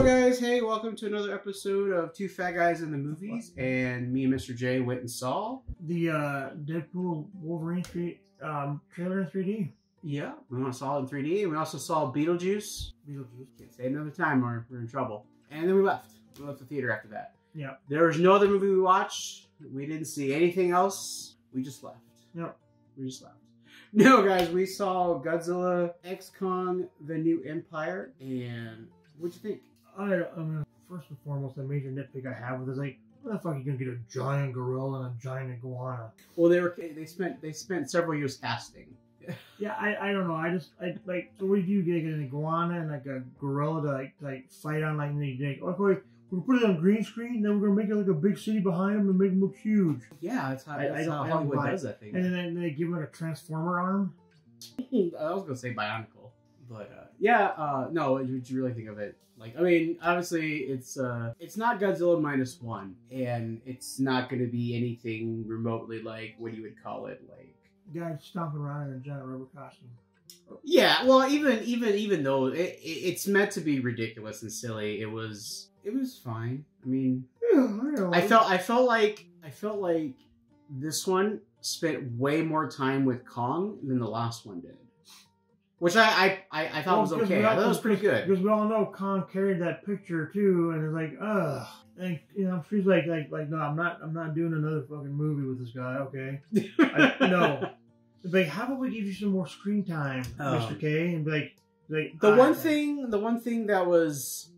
Hello, guys. Hey, welcome to another episode of Two Fat Guys in the Movies. And me and Mr. J went and saw. The uh, Deadpool Wolverine three, um, trailer in 3D. Yeah, we went and saw it in 3D. And we also saw Beetlejuice. Beetlejuice. Can't say another time or we're in trouble. And then we left. We left the theater after that. Yeah. There was no other movie we watched. We didn't see anything else. We just left. Yep. We just left. No, guys, we saw Godzilla X Kong The New Empire. And what'd you think? I, I mean, first and foremost, the major nitpick I have with it is like, where the fuck are you gonna get a giant gorilla and a giant iguana? Well, they were they spent they spent several years casting. Yeah, I, I don't know. I just I like so what do you get? Like an iguana and like a gorilla to like to, like fight on like they like okay we're gonna put it on green screen, and then we're gonna make it like a big city behind them and make them look huge. Yeah, that's how, I- that's don't- how I don't Hollywood does that thing. And then they give it a transformer arm. I was gonna say Bionicle, but uh, yeah, uh, no. What you really think of it? Like, I mean, obviously, it's uh, it's not Godzilla minus one, and it's not gonna be anything remotely like what you would call it, like. Guy stomping around in a giant rubber costume. Yeah, well, even even even though it, it, it's meant to be ridiculous and silly, it was it was fine. I mean, Yeah, I. I felt I felt like I felt like this one spent way more time with Kong than the last one did, which I I, I, I thought Well, was okay. we I thought it was pretty good. Because we all know Khan carried that picture too, and it's like, ugh. And you know, she's like, like, like, no, I'm not, I'm not doing another fucking movie with this guy. Okay, I, no. It's like, how about we give you some more screen time, Um, Mr. K? And be like, like The I- one thing, the one thing that was,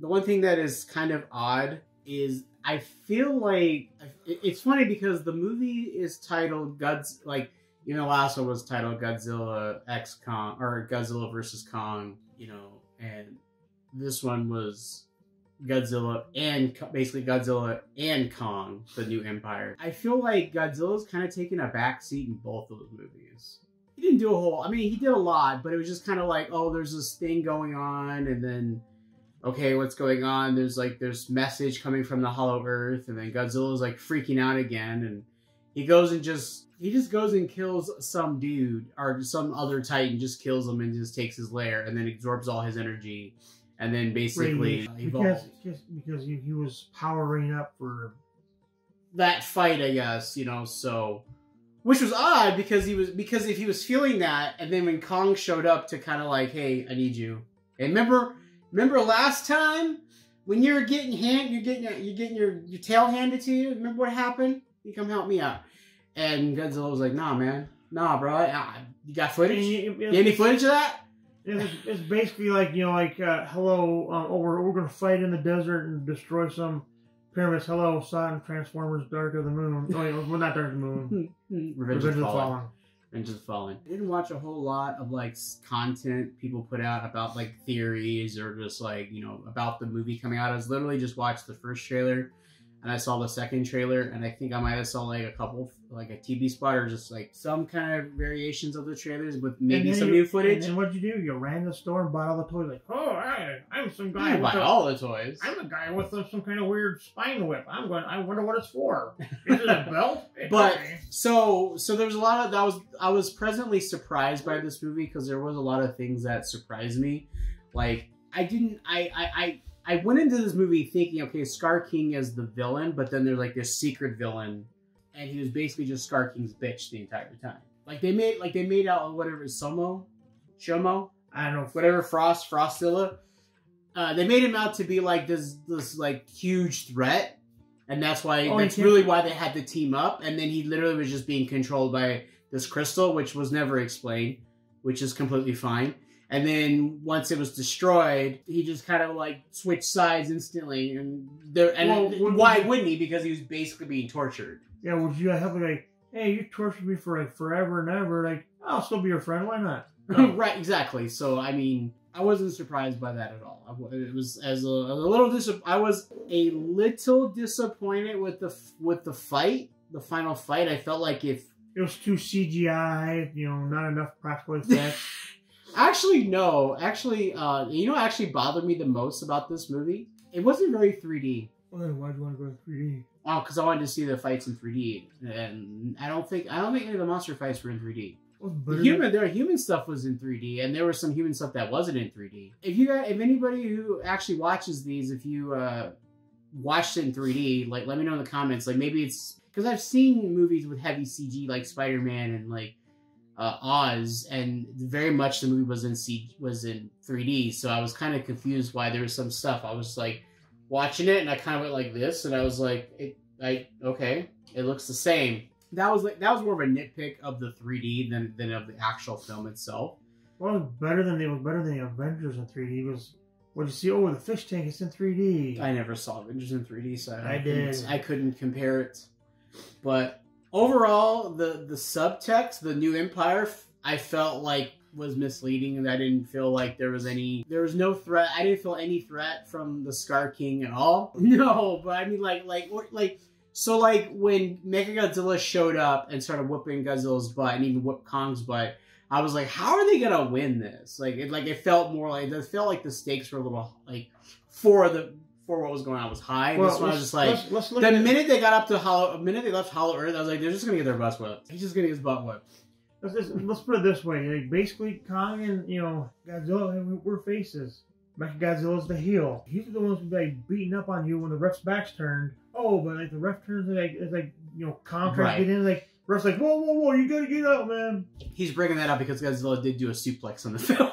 the one thing that is kind of odd is I feel like it's funny because the movie is titled Gods, like you know, last one was titled Godzilla X Kong or Godzilla versus Kong, you know, and this one was Godzilla and basically Godzilla and Kong, the new empire. I feel like Godzilla's kind of taken a back seat in both of those movies he didn't do a whole i mean he did a lot but it was just kind of like oh there's this thing going on and then okay what's going on there's like there's message coming from the hollow earth and then godzilla's like freaking out again and he goes and just he just goes and kills some dude or some other titan just kills him and just takes his lair and then absorbs all his energy and then basically because evolves. just because he, he was powering up for that fight, I guess, you know, so which was odd because he was because if he was feeling that and then when Kong showed up to kind of like, hey, I need you. And remember remember last time when you were getting hand you're getting you're getting your, your tail handed to you, remember what happened? You come help me out. And Godzilla was like, nah, man. Nah, bro. I, you got footage? And You you- any footage of that? It's, it's basically like you know, like uh, hello, uh, oh, we're, we're gonna fight in the desert and destroy some pyramids. Hello, Sodom, Transformers, Dark of the Moon. Oh, wait, well, not Dark of the Moon. Revenge, of the Fallen. Revenge of the Fallen. I didn't watch a whole lot of like content people put out about like theories or just like you know about the movie coming out. I was literally just watched the first trailer, and I saw the second trailer, and I think I might have saw like a couple like a TV spot or just like some kind of variations of the trailers with maybe some you- new footage. And what'd you do? You ran to the store and bought all the toys. Like, oh, I, I'm some guy. I buy a- all the toys. I'm a guy with a, some kind of weird spine whip. I'm going. I wonder what it's for. Is it a belt? It's But okay. so so there was a lot of that was I was presently surprised by this movie because there was a lot of things that surprised me. Like I didn't I I I, I went into this movie thinking okay Scar King is the villain, but then there's like this secret villain, and he was basically just Scar King's bitch the entire time. Like they made like they made out whatever Somo, Shomo, I don't know. whatever Frost Frostilla. Uh, they made him out to be like this this like huge threat, and that's why Oh, that's really why they had to team up. And then he literally was just being controlled by this crystal, which was never explained, which is completely fine. And then once it was destroyed, he just kind of like switched sides instantly, and there. And Well, wouldn't why you- wouldn't he? Because he was basically being tortured. Yeah, would you have like, hey, you tortured me for like forever and ever? Like, I'll still be your friend. Why not? No. right, exactly. So I mean, I wasn't surprised by that at all. It was as a, a little dis- I was a little disappointed with the with the fight, the final fight. I felt like if It was too CGI. You know, not enough practical effects. actually no, actually, uh, you know, what actually bothered me the most about this movie. It wasn't very 3D. well, why'd you want to go to 3D? Oh, because I wanted to see the fights in 3D, and I don't think I don't think any of the monster fights were in 3D. The human, there human stuff was in 3D, and there was some human stuff that wasn't in 3D. If you got, if anybody who actually watches these, if you uh, watched it in 3D, like let me know in the comments. Like maybe it's because I've seen movies with heavy CG, like Spider Man and like uh, Oz, and very much the movie was in C was in 3D. So I was kind of confused why there was some stuff. I was like watching it, and I kind of went like this, and I was like, it, I okay, it looks the same. That was like that was more of a nitpick of the 3D than than of the actual film itself. Well, it was better than it was better than the Avengers in 3D. Was what you see? Oh, the fish tank. It's in 3D. I never saw Avengers in 3D, so I, I did. I couldn't compare it. But overall, the the subtext, the new Empire, I felt like was misleading, and I didn't feel like there was any, there was no threat. I didn't feel any threat from the Scar King at all. No, but I mean, like, like, like. So, like, when Mechagodzilla showed up and started whooping Godzilla's butt and even whooped Kong's butt, I was like, how are they gonna win this? Like, it like it felt more like it felt like the stakes were a little like for the for what was going on was high. And this one I was just like, let's, let's look the minute they got up to Hollow, the minute they left Hollow Earth, I was like, they're just gonna get their butts whipped. He's just gonna get his butt whipped. let's, just, let's put it this way. Like basically, Kong and you know Godzilla, we- we're faces. Mechagodzilla's the heel. He's the ones who like beating up on you when the ref's back's turned. Oh, but like the ref turns and like it's like you know Kong tries Right. to get in. Like ref's like, whoa, whoa, whoa, you gotta get out, man. He's bringing that up because Godzilla did do a suplex on the film.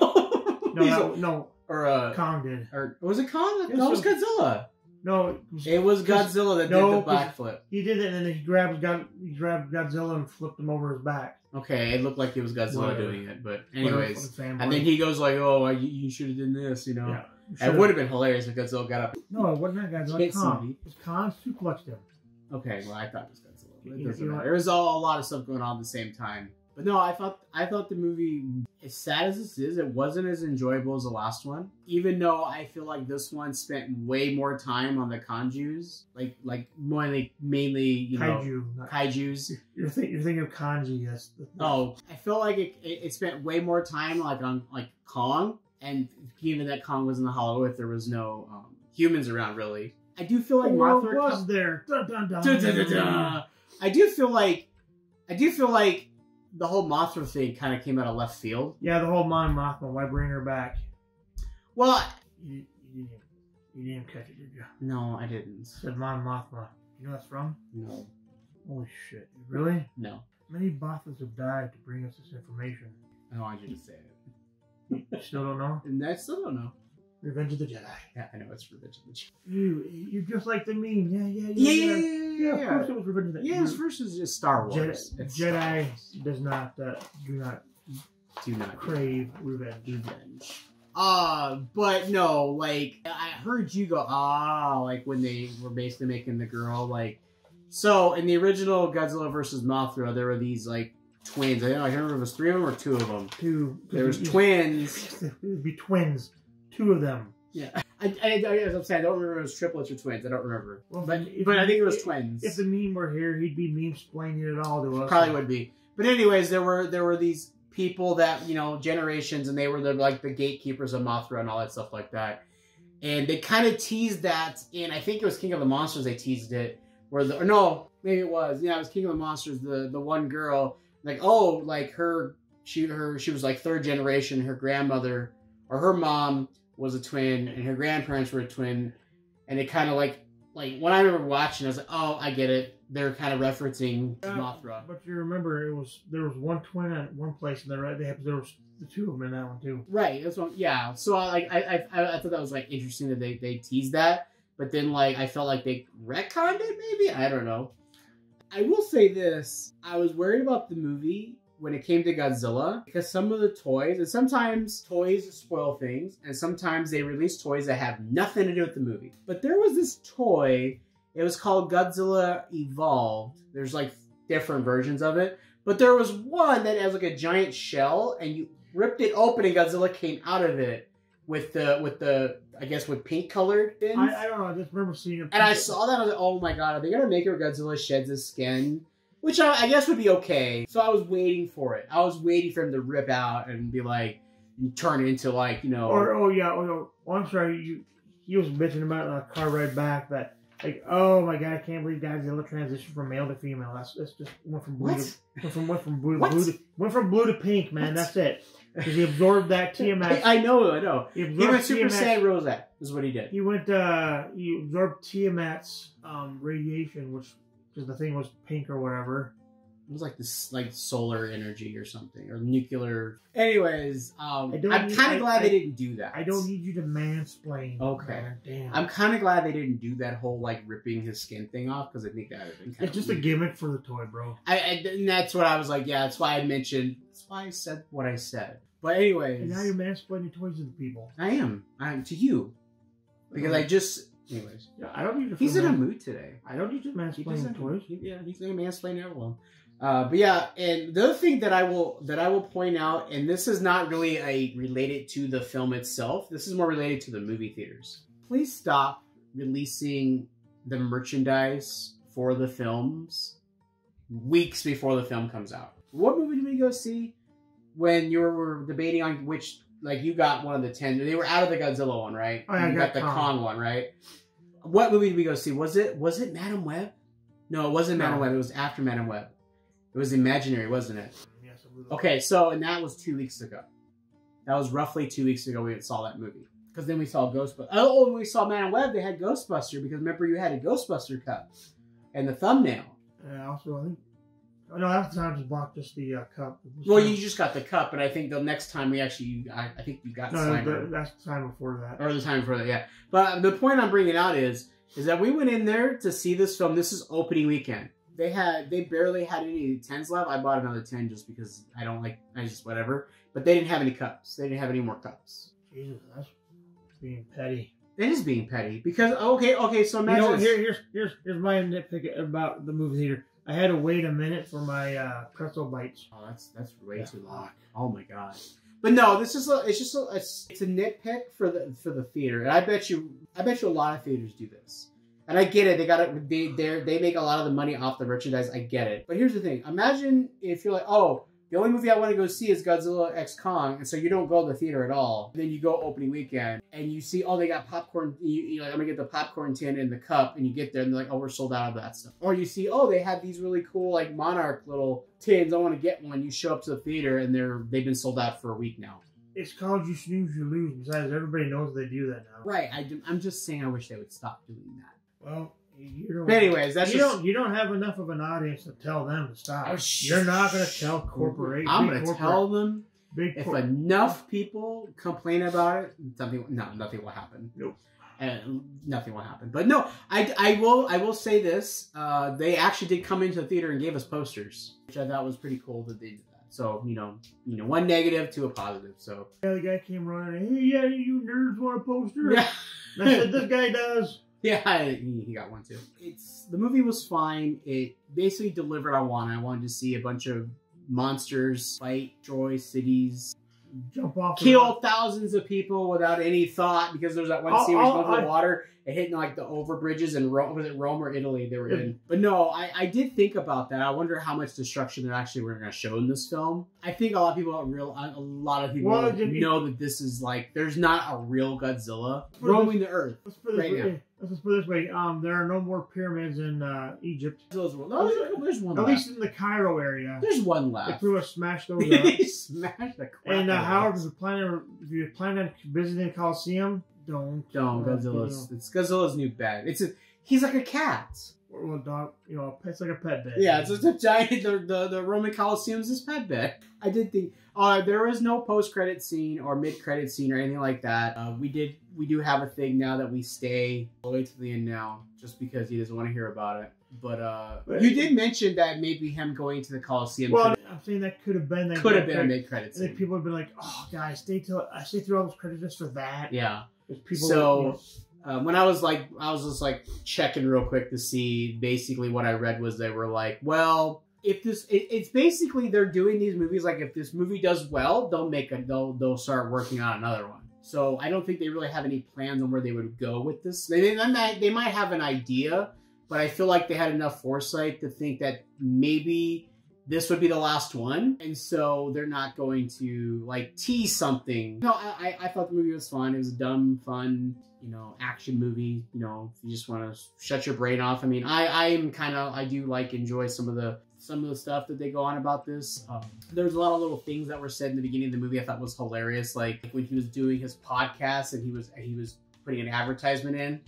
No, no, no, or uh, Kong did. or was it Kong? Yes, no, it was Godzilla. No, it was- It was Godzilla that no, did the backflip. he did it, and then he grabbed God, he grabbed Godzilla and flipped him over his back. Okay, it looked like it was Godzilla Whatever. doing it, but anyways. And then he goes like, "Oh, you, you should have done this," you know. yeah, It would have been hilarious if Godzilla got up. No, it wasn't that Godzilla. Hit It was Kong. It was Kong suplexed him. Okay, well, I thought it was Godzilla. It doesn't matter. There was all, a lot of stuff going on at the same time. But no, I thought I thought the movie, as sad as this is, it wasn't as enjoyable as the last one. Even though I feel like this one spent way more time on the kanjus, like like more like mainly you know Kaiju. not- kaiju's. You're, think, you're thinking of kanji. Yes. Oh, I feel like it, it, it spent way more time like on like Kong, and given that Kong was in the Hollow Earth, there was no um, humans around really. I do feel like Mothra was there? Dun, dun, dun. I do feel like I do feel like the whole Mothra thing kind of came out of left field. Yeah, the whole Mon Mothma. Why bring her back? Well, You, you, didn't, you didn't catch it, did you? no, I didn't. said Mon Mothma. You know that's from? No, Holy shit. Really? no. Many Mothmas have died to bring us this information. Oh, I want you to say it. You still don't know? And I still don't know. Revenge of the Jedi. Yeah, I know it's Revenge of the Jedi. You, you're just like the meme. Yeah, yeah, Yeah, yeah. yeah, yeah, Yeah, yeah. of course it was Revenge of the Yeah, his first is just Star Wars. Jedi, Star Jedi Wars. does not uh, do not Do not crave revenge. revenge. Uh, but no, like I heard you go ah, like when they were basically making the girl like. So in the original Godzilla versus Mothra, there were these like twins. I don't know. I can't remember if it was three of them or two of them. Two. There was twins. It would be twins. Two of them. Yeah, I, I, I, as I'm saying, I don't remember if it was triplets or twins. I don't remember, Well, but but I think it was if- twins. If the meme were here, he'd be meme explaining it all to us. Probably would be. But anyways, there were there were these people that you know generations, and they were the like the gatekeepers of Mothra and all that stuff like that. And they kind of teased that in I think it was King of the Monsters. They teased it where the or no maybe it was yeah it was King of the Monsters. The the one girl like oh like her she her she was like third generation. Her grandmother or her mom was a twin, and her grandparents were a twin. And it kind of like like when I remember watching, I was like oh I get it. They're kind of referencing Yeah, Mothra. But you remember, it was there was one twin at one place, and there right they had there was the two of them in that one too. Right. That's what. Yeah. So I like I I I thought that was like interesting that they they teased that, but then like I felt like they retconned it. Maybe I don't know. I will say this: I was worried about the movie when it came to Godzilla because some of the toys, and sometimes toys spoil things, and sometimes they release toys that have nothing to do with the movie. But there was this toy. It was called Godzilla Evolved. There's like different versions of it, but there was one that has like a giant shell, and you ripped it open, and Godzilla came out of it with the with the I guess with pink colored fins. I, I don't know. I just remember seeing it. and I saw that, I was like, oh my god, are they gonna make it where Godzilla sheds his skin? Which I, I guess would be okay. So I was waiting for it. I was waiting for him to rip out and be like, and turn into like you know. Or oh yeah, oh, no. oh I'm sorry. You he was bitching about the car ride back that like, oh my god, I can't believe Godzilla transitioned from male to female. That's that's just went from blue What? to went from went from blue, What? blue to went from blue to pink, man. What? That's it. Because he absorbed that TMS. I, I know, I know. he He went Super TMS. Saiyan Rosé. Is what he did. He went. uh He absorbed Tiamat's um, radiation, which because the thing was pink or whatever. It was like this, like solar energy or something, or nuclear. Anyways, um, I I'm kind of glad I- they didn't do that. I don't need you to mansplain. Okay. man. Damn. I'm kind of glad they didn't do that whole like ripping his skin thing off because I think that would have been kind it's just a gimmick for the toy, bro. I, I, and that's what I was like. Yeah, that's why I mentioned. That's why I said what I said. But anyways, And now you're mansplaining toys to the people. I am. I am to you because I just. Anyways, Yeah, I don't need to. he's in a mood today. I don't need to mansplain doesn't. toys. he- yeah, he's gonna mansplain everyone. Uh, but yeah, and the other thing that I will that I will point out, and this is not really a related to the film itself. This is more related to the movie theaters. Please stop releasing the merchandise for the films weeks before the film comes out. What movie did we go see when you were debating on which? Like you got one of the ten. They were out of the Godzilla one, right? Oh, yeah, I you got got the Kong. Kong one, right? What movie did we go see? Was it was it Madame Web? No, it wasn't Madame No. Web. It was after Madame Web. It was Imaginary, wasn't it? Yes. Okay, so and that was two weeks ago. That was roughly two weeks ago we saw that movie. Because then we saw Ghostbusters. Oh, when we saw Madame Web, they had Ghostbuster because remember you had a Ghostbuster cup and the thumbnail. And also, I think. Oh, no, that time just bought just the uh, cup. Well, you just got the cup, but I think the next time we actually, I, I think you got No, Slimer. the, that's the time before that. or the time for that, yeah. But the point I'm bringing out is, is that we went in there to see this film. This is opening weekend. They had, they barely had any tens left. I bought another ten just because I don't like, I just whatever. But they didn't have any cups. They didn't have any more cups. Jesus, that's being petty. It is being petty because okay, okay. So You know, here, here's here's here's my nitpick about the movie theater. I had to wait a minute for my uh, pretzel bites. Oh, that's that's way Yeah, too long. Oh my god. But no, this is a, it's just a, it's, it's a nitpick for the for the theater, and I bet you I bet you a lot of theaters do this. And I get it; they got it. They they they make a lot of the money off the merchandise. I get it. But here's the thing: imagine if you're like, oh, the only movie I want to go see is Godzilla X Kong, and so you don't go to the theater at all. Then you go opening weekend, and you see, oh, they got popcorn. You, you're like, I'm gonna get the popcorn tin in the cup, and you get there, and they're like, oh, we're sold out of that stuff. Or you see, oh, they have these really cool like Monarch little tins. I want to get one. You show up to the theater, and they're they've been sold out for a week now. It's called you snooze, you lose. Besides, everybody knows they do that now. Right. I, do- I'm just saying, I wish they would stop doing that. Well, you don't. But anyways, that's you just. don't you don't have enough of an audience to tell them to stop. Oh, sh- You're not gonna tell corporate. I'm gonna tell them big if enough people complain about it, something no, nothing will happen. Nope. And nothing will happen. But no, I, I will I will say this. Uh, they actually did come into the theater and gave us posters, which I thought was pretty cool that they did that. So you know, you know, one negative to a positive. So Yeah, the guy came running. Hey, yeah, you nerds want a poster? yeah, I said, this guy does. yeah, I- he, he got one too. It's the movie was fine. It basically delivered I wanted. I wanted to see a bunch of monsters fight, destroy cities, Jump off. kill rock. thousands of people without any thought because there's that one I'll- scene where he's I'll- going through the water and hitting like the over bridges in Rome, was it Rome or Italy they were in. But no, I, I did think about that. I wonder how much destruction they're actually were going to show in this film. I think a lot of people don't real a lot of people Well, it- know that this is like there's not a real Godzilla For roaming the earth. Let's this right now. Way. Let's put it this way. Um, there are no more pyramids in uh, Egypt. Those were- no, there's, there's one At left. least in the Cairo area. There's one They left. pretty much smashed those up. they smashed the crap and uh, out of however, if you're planning, if you're planning on visiting the Coliseum, don't. Don't uh, Godzilla's. You It's Godzilla's new bed. It's a, he's like a cat. know, or a dog. You know, it's like a pet bed. Yeah, it's a giant. The, the, the Roman Colosseum's his pet bed. I did think. Uh, there was no post credit scene or mid credit scene or anything like that. Uh, we did. We do have a thing now that we stay all the way to the end now, just because he doesn't want to hear about it. But uh, But- you did mention that maybe him going to the Coliseum Well, could, I'm saying that could have been. That could have been a that- mid credit And scene. people would be like, "Oh, guys, stay till I stay through all those credits just for that." Yeah. 'Cause People, So- you know, um, when I was like, I was just like checking real quick to see. Basically, what I read was they were like, well, if this, it, it's basically they're doing these movies like if this movie does well, they'll make a, they'll they'll start working on another one. So I don't think they really have any plans on where they would go with this. They they might, they might have an idea, but I feel like they had enough foresight to think that maybe this would be the last one, and so they're not going to like tease something. No, I I, thought the movie was fun. It was a dumb, fun you know, action movie. You know, you just want to shut your brain off. I mean, I I am kind of I do like enjoy some of the some of the stuff that they go on about this. Um, there's a lot of little things that were said in the beginning of the movie I thought was hilarious, like when he was doing his podcast and he was he was putting an advertisement in,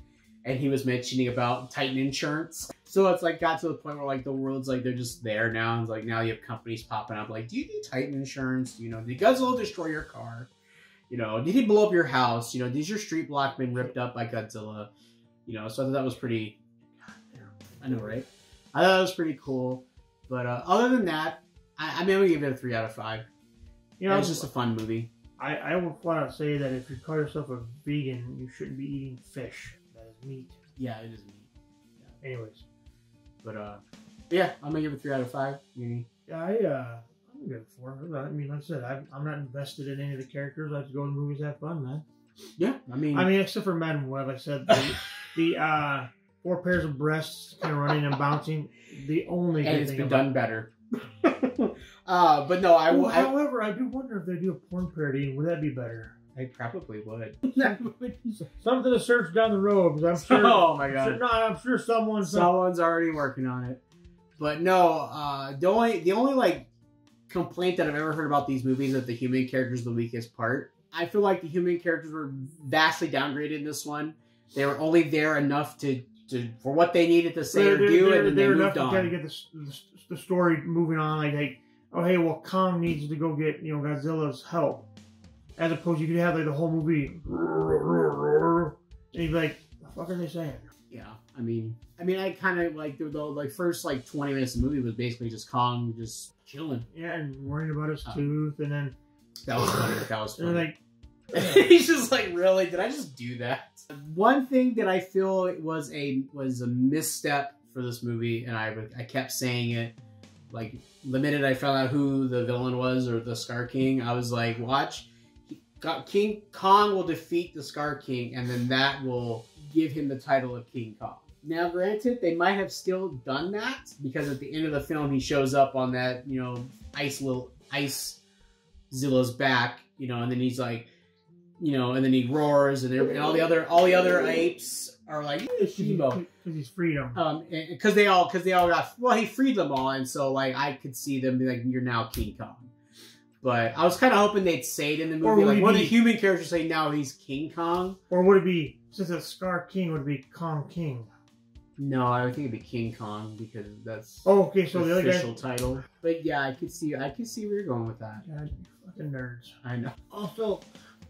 and he was mentioning about Titan Insurance. So it's like got to the point where like the world's like they're just there now. And like now you have companies popping up like, do you do Titan Insurance? You know, did Godzilla destroy your car? You know, did he blow up your house? You know, did your street block been ripped up by Godzilla? You know, so I thought that was pretty. I know, right? I thought that was pretty cool. But uh, other than that, I, I mean, I'm gonna give it a three out of five. You know, it's just a fun movie. I, I would flat out say that if you call yourself a vegan, you shouldn't be eating fish. That is meat. Yeah, it is neat. Anyways, But uh, yeah, I'm gonna give it a three out of five. You yeah, I uh, I'm good for it. I mean, like I said, I'm, I'm not invested in any of the characters. I just go to movies, have fun, man. Yeah, I mean, I mean, except for Madame Web, I said the, the uh, four pairs of breasts kind of running and bouncing. The only and good it's thing been about- done better. uh, but no, I Well, will. I, however, I do wonder if they do a porn parody, would that be better? I probably would. Something to search down the road because I'm sure. oh my I'm god. sure- no, I'm sure someone. Someone's already working on it. But no, uh, the only the only like complaint that I've ever heard about these movies is that the human characters are the weakest part. I feel like the human characters were vastly downgraded in this one. They were only there enough to, to for what they needed to say or do, and then they they're moved enough to kind of on. get the, the, the story moving on. Like, like, oh hey, well Kong needs to go get you know Godzilla's help, as opposed you could have like the whole movie, and you'd be like, the fuck are they saying? Yeah, I mean, I mean, I kind of like the, the like first like twenty minutes of the movie was basically just Kong just chilling. Yeah, and worrying about his Uh, tooth, and then That was funny. That was and funny. like. He's just like, really? Did I just do that? One thing that I feel was a was a misstep for this movie, and I I kept saying it. Like the minute I found out who the villain was or the Scar King, I was like, watch, King Kong will defeat the Scar King, and then that will give him the title of King Kong. Now, granted, they might have still done that because at the end of the film, he shows up on that you know ice little ice Zilla's back, you know, and then he's like, you know, and then he roars, and, and all the other all the other apes are like Shimo, Because he's freedom. um, because they all because they all got well, he freed them all, and so like I could see them be like, you're now King Kong. But I was kind of hoping they'd say it in the movie, like he one of the human characters say, "No, he's King Kong." Or would it be, since it's Scar King, would it be Kong King? No, I would think it'd be King Kong because that's Oh, okay, so the the other guy. official title. But yeah, I could see I could see where you're going with that. God, fucking nerds. I know. Also,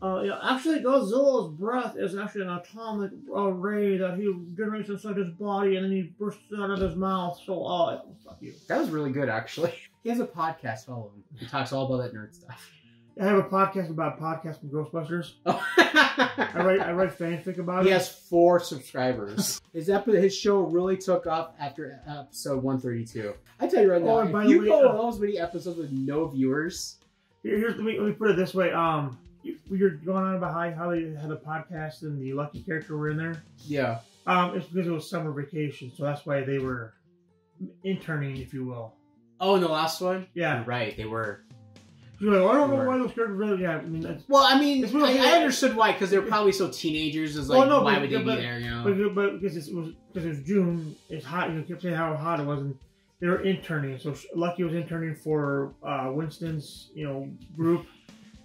uh, yeah, actually, Godzilla's breath is actually an atomic uh, ray that he generates inside his body and then he bursts out of his mouth. So, uh, fuck you. That was really good, actually. He has a podcast. Follow him. He talks all about that nerd stuff. I have a podcast about podcasting Ghostbusters. I write, I write fanfic about He it. He has four subscribers. His epi- his show really took off after episode 132. I tell you right Oh, now, and by if you way, go uh, those many episodes with no viewers, Here- Here's let me, let me put it this way. Um, you- you're going on about how, how they had a podcast and the lucky character were in there. yeah, Um, it's because it was summer vacation, so that's why they were interning, if you will. Oh, in the last one, Yeah. You're right? They were. You're like, I don't know why those characters really. Yeah, I mean, Well, I mean, It's really- I, I understood why because they were probably still teenagers. Is like, Well, no, why but- would they but- be there? You know? but, but because it was because it was June, it's hot. You kept saying how hot it was, and they were interning. So Lucky was interning for uh, Winston's, you know, group,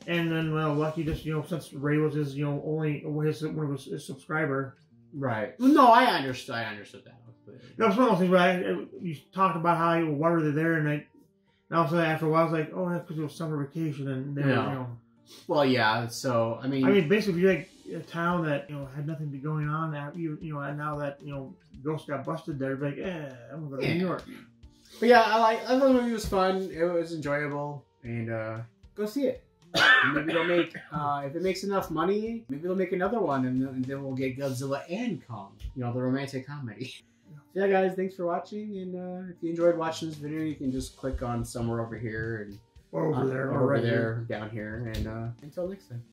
and then well, Lucky just you know since Ray was his you know only his one of his, his subscriber. right. No, I understood. I understood that. But, That was one of those things where I, you talked about how why were they there, and I. And also after a while, I was like, "Oh, that's because it was summer vacation," and they were, Yeah. you know, well, yeah. So I mean, I mean, basically, you're like a town that you know had nothing be going on. Now, you you know, and now that you know Ghost got busted, there, you're like, eh, I'm gonna go to New York. But yeah, I like. I thought the movie was fun. It was enjoyable, and uh, go see it. Maybe they'll make uh, if it makes enough money, maybe they'll make another one, and then, and then we'll get Godzilla and Kong. You know, the romantic comedy. So yeah, guys, thanks for watching, and uh, if you enjoyed watching this video, you can just click on somewhere over here and Or over uh, there, or or over right there, here. down here, and uh, until next time.